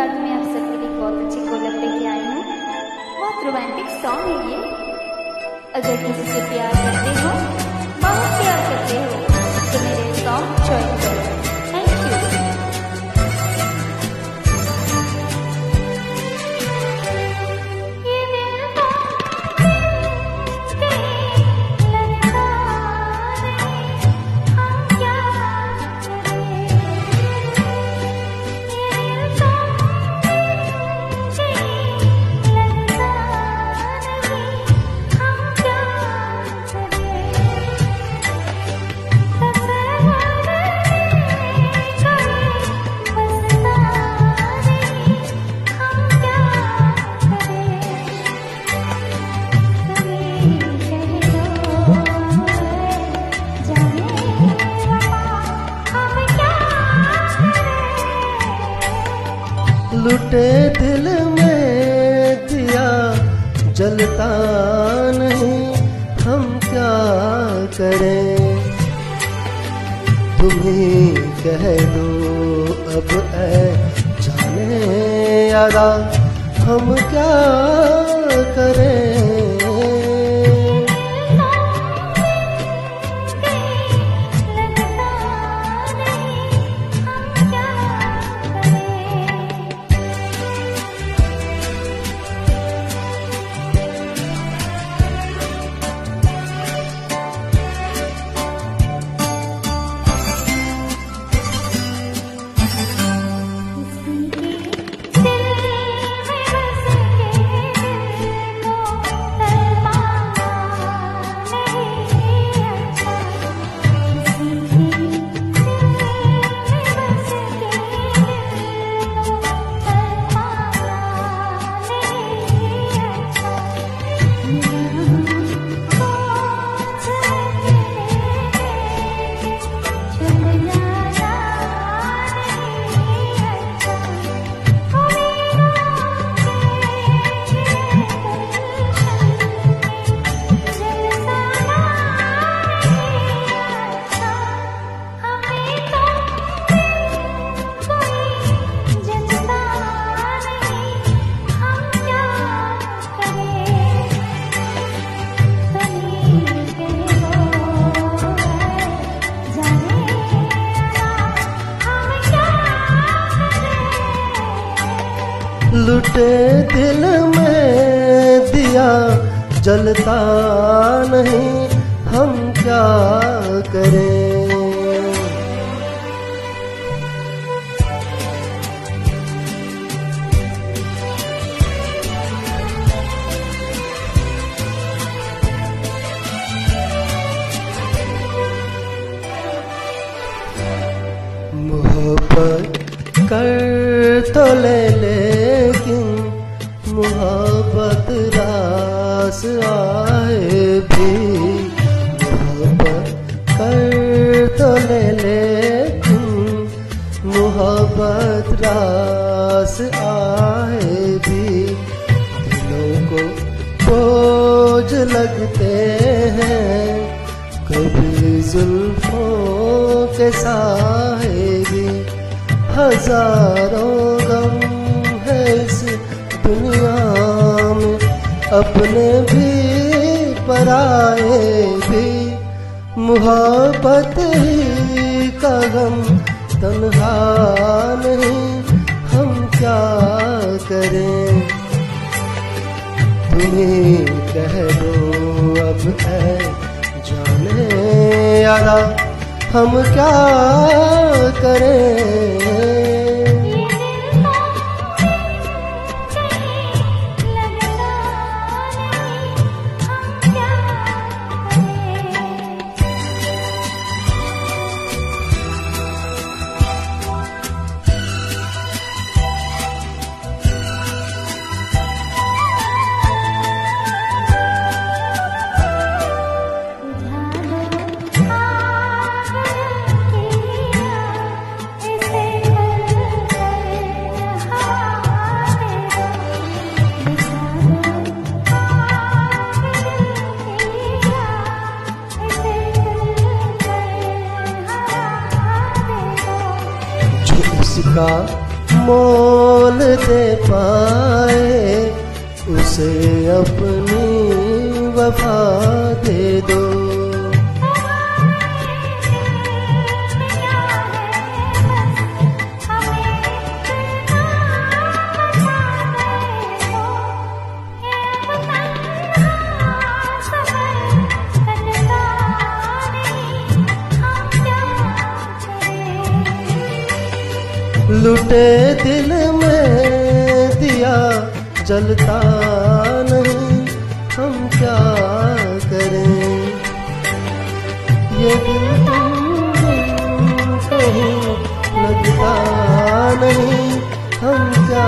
बाद में आप सबके लिए बहुत अच्छी कोलर लेके आई हूँ। बहुत रोमांटिक सॉन्ग है ये। अगर किसी से प्यार करते हो जलता नहीं हम क्या करें? तुम्हें कह दो अब ऐ जाने यारा हम क्या लुटे दिल में दिया जलता नहीं हम क्या करें? कर तो ले लेकिन मोहब्बत रास आए भी, दिलों को बोझ लगते हैं। कभी जुल्फों के साए भी, हज़ारों गम है इस दुनिया में। अपने भी पराए भी, मोहब्बत ही का गम तन्हा नहीं, हम क्या करें? तुम्हें कह दो, अब है जाने यारा हम क्या करें? जो उसका मोल दे पाए उसे अपनी वफा दे दो। लुटे दिल में दिया, जलता नहीं, हम क्या करें? ये दिल कहीं लगता नहीं, हम क्या